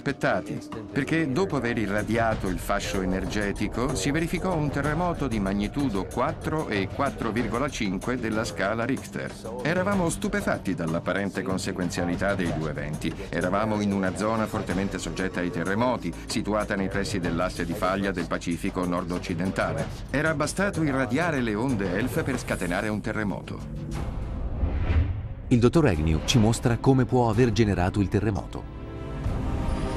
aspettati, perché dopo aver irradiato il fascio energetico si verificò un terremoto di magnitudo 4 e 4,5 della scala Richter. Eravamo stupefatti dall'apparente conseguenzialità dei due eventi. Eravamo in una zona fortemente soggetta ai terremoti, situata nei pressi dell'asse di faglia del Pacifico nord-occidentale. Era bastato irradiare le onde ELF per scatenare un terremoto. Il dottor Agnew ci mostra come può aver generato il terremoto.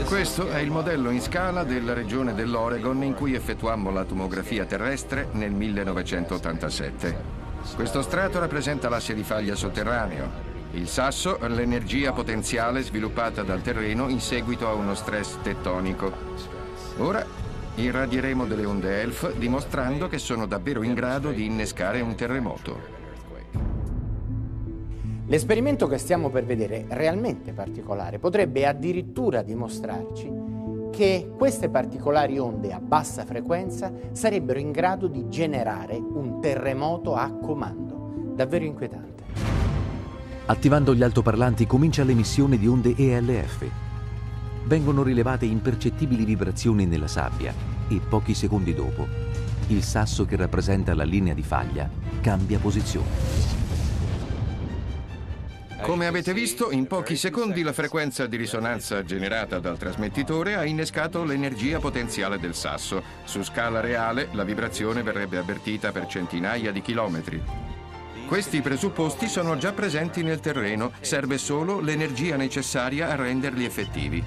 Questo è il modello in scala della regione dell'Oregon in cui effettuammo la tomografia terrestre nel 1987. Questo strato rappresenta l'asse di faglia sotterraneo. Il sasso, l'energia potenziale sviluppata dal terreno in seguito a uno stress tettonico. Ora irradieremo delle onde ELF dimostrando che sono davvero in grado di innescare un terremoto. L'esperimento che stiamo per vedere è realmente particolare, potrebbe addirittura dimostrarci che queste particolari onde a bassa frequenza sarebbero in grado di generare un terremoto a comando. Davvero inquietante. Attivando gli altoparlanti comincia l'emissione di onde ELF. Vengono rilevate impercettibili vibrazioni nella sabbia e pochi secondi dopo il sasso che rappresenta la linea di faglia cambia posizione. Come avete visto, in pochi secondi la frequenza di risonanza generata dal trasmettitore ha innescato l'energia potenziale del sasso. Su scala reale la vibrazione verrebbe avvertita per centinaia di chilometri. Questi presupposti sono già presenti nel terreno, serve solo l'energia necessaria a renderli effettivi.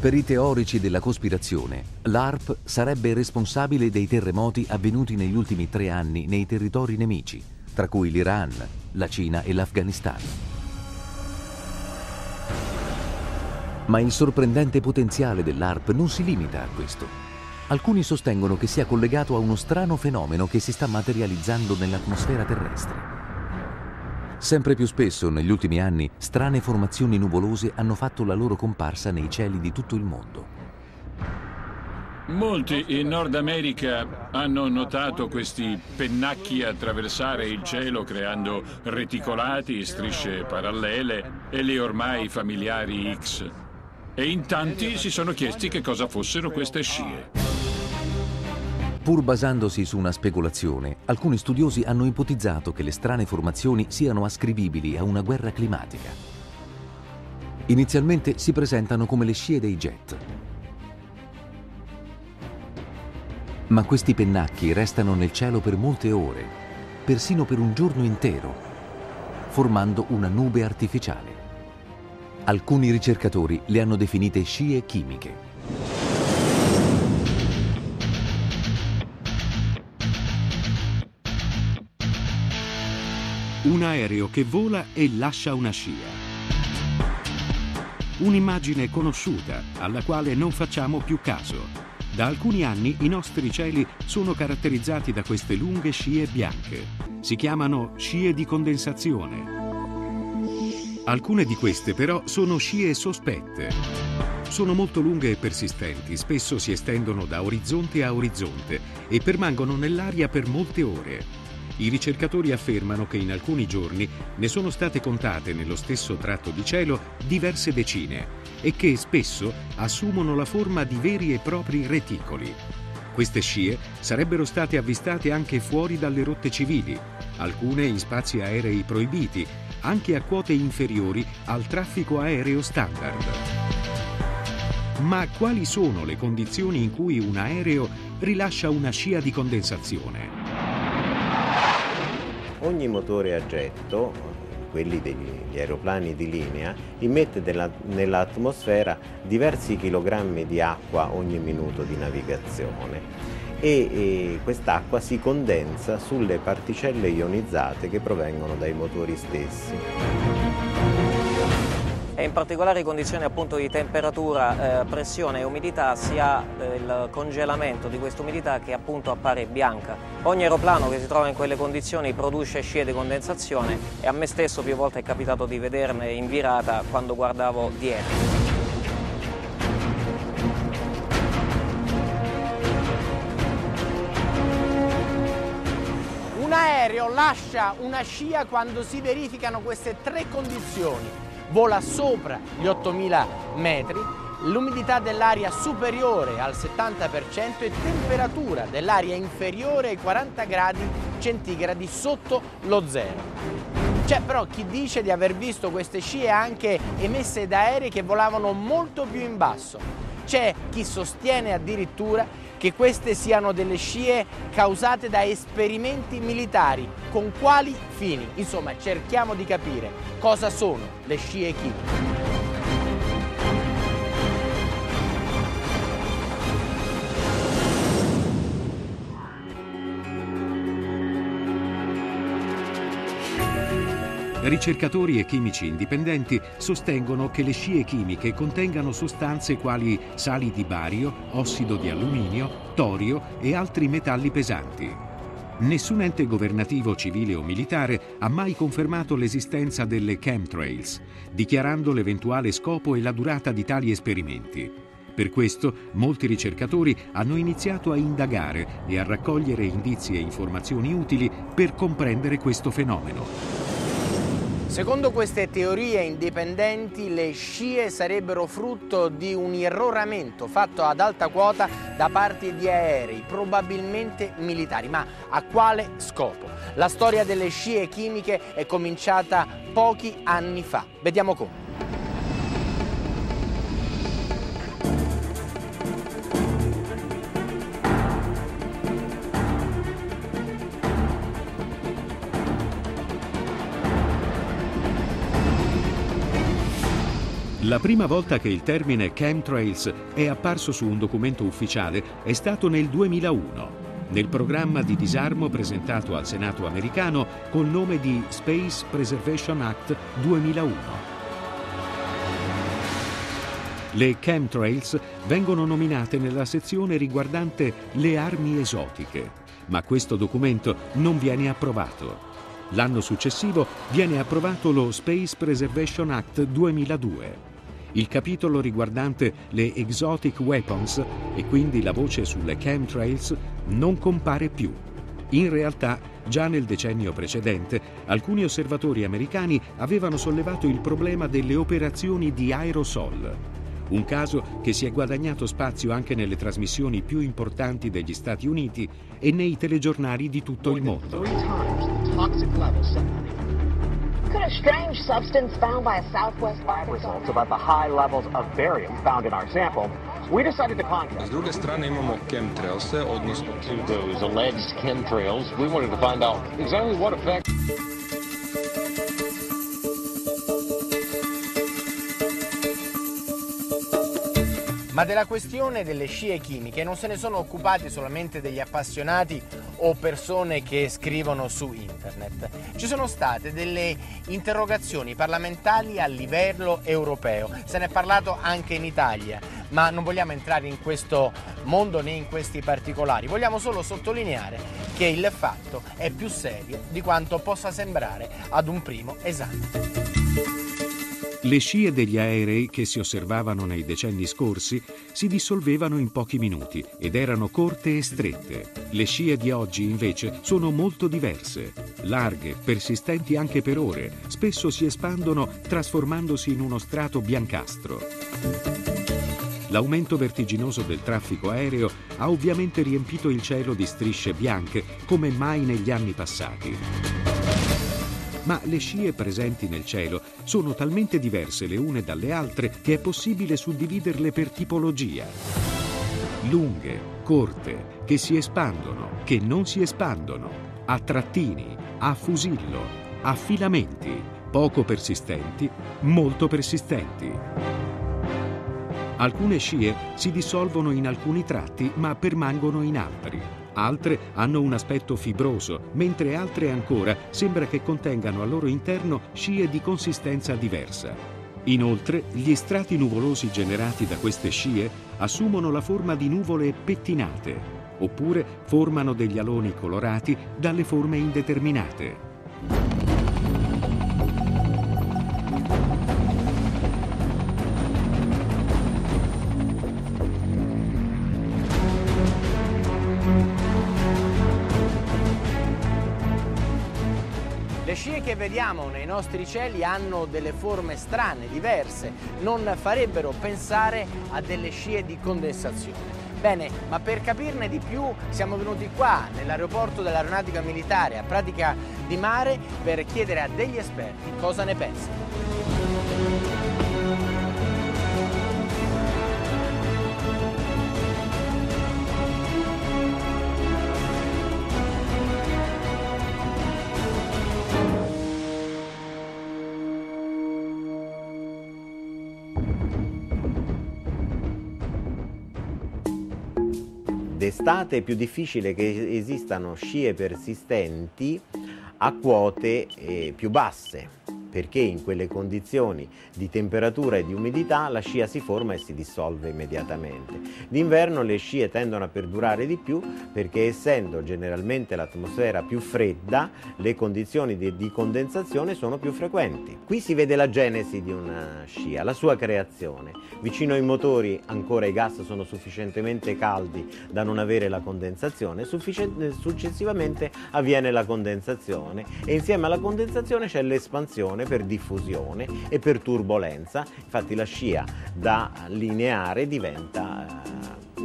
Per i teorici della cospirazione, l'ARP sarebbe responsabile dei terremoti avvenuti negli ultimi tre anni nei territori nemici, tra cui l'Iran, la Cina e l'Afghanistan. Ma il sorprendente potenziale dell'ARP non si limita a questo. Alcuni sostengono che sia collegato a uno strano fenomeno che si sta materializzando nell'atmosfera terrestre. Sempre più spesso negli ultimi anni strane formazioni nuvolose hanno fatto la loro comparsa nei cieli di tutto il mondo. Molti in Nord America hanno notato questi pennacchi attraversare il cielo creando reticolati, strisce parallele e le ormai familiari X. E in tanti si sono chiesti che cosa fossero queste scie. Pur basandosi su una speculazione, alcuni studiosi hanno ipotizzato che le strane formazioni siano ascrivibili a una guerra climatica. Inizialmente si presentano come le scie dei jet, Ma questi pennacchi restano nel cielo per molte ore, persino per un giorno intero, formando una nube artificiale. Alcuni ricercatori le hanno definite scie chimiche. Un aereo che vola e lascia una scia. Un'immagine conosciuta alla quale non facciamo più caso da alcuni anni i nostri cieli sono caratterizzati da queste lunghe scie bianche. Si chiamano scie di condensazione. Alcune di queste però sono scie sospette. Sono molto lunghe e persistenti, spesso si estendono da orizzonte a orizzonte e permangono nell'aria per molte ore. I ricercatori affermano che in alcuni giorni ne sono state contate nello stesso tratto di cielo diverse decine e che spesso assumono la forma di veri e propri reticoli. Queste scie sarebbero state avvistate anche fuori dalle rotte civili, alcune in spazi aerei proibiti, anche a quote inferiori al traffico aereo standard. Ma quali sono le condizioni in cui un aereo rilascia una scia di condensazione? Ogni motore a getto, quelli degli aeroplani di linea, immette nell'atmosfera diversi chilogrammi di acqua ogni minuto di navigazione. E, e quest'acqua si condensa sulle particelle ionizzate che provengono dai motori stessi e in particolari condizioni appunto di temperatura, eh, pressione e umidità si ha eh, il congelamento di questa umidità che appunto appare bianca. Ogni aeroplano che si trova in quelle condizioni produce scie di condensazione e a me stesso più volte è capitato di vederne in virata quando guardavo dietro. Un aereo lascia una scia quando si verificano queste tre condizioni vola sopra gli 8000 metri, l'umidità dell'aria superiore al 70% e temperatura dell'aria inferiore ai 40 gradi centigradi sotto lo zero. C'è però chi dice di aver visto queste scie anche emesse da aerei che volavano molto più in basso. C'è chi sostiene addirittura che queste siano delle scie causate da esperimenti militari. Con quali fini? Insomma, cerchiamo di capire cosa sono le scie chimiche. Ricercatori e chimici indipendenti sostengono che le scie chimiche contengano sostanze quali sali di bario, ossido di alluminio, torio e altri metalli pesanti. Nessun ente governativo, civile o militare ha mai confermato l'esistenza delle chemtrails, dichiarando l'eventuale scopo e la durata di tali esperimenti. Per questo molti ricercatori hanno iniziato a indagare e a raccogliere indizi e informazioni utili per comprendere questo fenomeno. Secondo queste teorie indipendenti le scie sarebbero frutto di un irroramento fatto ad alta quota da parte di aerei, probabilmente militari. Ma a quale scopo? La storia delle scie chimiche è cominciata pochi anni fa. Vediamo come. La prima volta che il termine chemtrails è apparso su un documento ufficiale è stato nel 2001, nel programma di disarmo presentato al Senato americano col nome di Space Preservation Act 2001. Le chemtrails vengono nominate nella sezione riguardante le armi esotiche, ma questo documento non viene approvato. L'anno successivo viene approvato lo Space Preservation Act 2002 il capitolo riguardante le exotic weapons e quindi la voce sulle chemtrails non compare più. In realtà, già nel decennio precedente, alcuni osservatori americani avevano sollevato il problema delle operazioni di aerosol, un caso che si è guadagnato spazio anche nelle trasmissioni più importanti degli Stati Uniti e nei telegiornali di tutto il mondo. Could a strange substance found by a Southwest lab results about the high levels of barium found in our sample, we decided to contact. S druge strane imamo chemtrails, odnosno to those alleged chemtrails. We wanted to find out exactly what effect. Ma della questione delle scie chimiche non se ne sono occupati solamente degli appassionati o persone che scrivono su internet. Ci sono state delle interrogazioni parlamentari a livello europeo, se ne è parlato anche in Italia, ma non vogliamo entrare in questo mondo né in questi particolari, vogliamo solo sottolineare che il fatto è più serio di quanto possa sembrare ad un primo esame. Le scie degli aerei che si osservavano nei decenni scorsi si dissolvevano in pochi minuti ed erano corte e strette. Le scie di oggi invece sono molto diverse, larghe, persistenti anche per ore, spesso si espandono trasformandosi in uno strato biancastro. L'aumento vertiginoso del traffico aereo ha ovviamente riempito il cielo di strisce bianche come mai negli anni passati ma le scie presenti nel cielo sono talmente diverse le une dalle altre che è possibile suddividerle per tipologia. Lunghe, corte, che si espandono, che non si espandono, a trattini, a fusillo, a filamenti, poco persistenti, molto persistenti. Alcune scie si dissolvono in alcuni tratti ma permangono in altri. Altre hanno un aspetto fibroso, mentre altre ancora sembra che contengano al loro interno scie di consistenza diversa. Inoltre, gli strati nuvolosi generati da queste scie assumono la forma di nuvole pettinate, oppure formano degli aloni colorati dalle forme indeterminate. Scie che vediamo nei nostri cieli hanno delle forme strane, diverse, non farebbero pensare a delle scie di condensazione. Bene, ma per capirne di più siamo venuti qua nell'aeroporto dell'aeronautica militare a pratica di mare per chiedere a degli esperti cosa ne pensano. D'estate è più difficile che esistano scie persistenti a quote eh, più basse perché in quelle condizioni di temperatura e di umidità la scia si forma e si dissolve immediatamente. D'inverno le scie tendono a perdurare di più perché essendo generalmente l'atmosfera più fredda le condizioni di, di, condensazione sono più frequenti. Qui si vede la genesi di una scia, la sua creazione. Vicino ai motori ancora i gas sono sufficientemente caldi da non avere la condensazione, successivamente avviene la condensazione e insieme alla condensazione c'è l'espansione per diffusione e per turbolenza, infatti la scia da lineare diventa eh,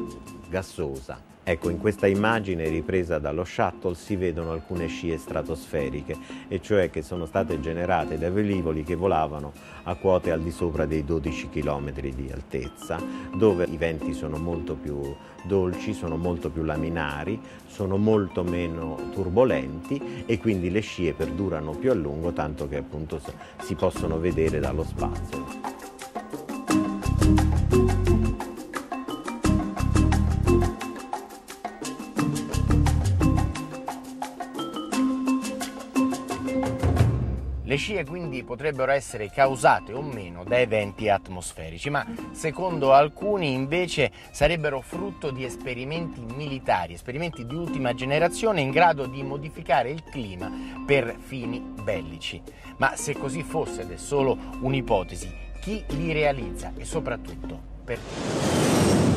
gassosa. Ecco, in questa immagine ripresa dallo shuttle si vedono alcune scie stratosferiche, e cioè che sono state generate da velivoli che volavano a quote al di sopra dei 12 km di altezza, dove i venti sono molto più dolci, sono molto più laminari, sono molto meno turbolenti e quindi le scie perdurano più a lungo, tanto che appunto si possono vedere dallo spazio. Scie quindi potrebbero essere causate o meno da eventi atmosferici, ma secondo alcuni invece sarebbero frutto di esperimenti militari, esperimenti di ultima generazione in grado di modificare il clima per fini bellici. Ma se così fosse ed è solo un'ipotesi, chi li realizza e soprattutto perché?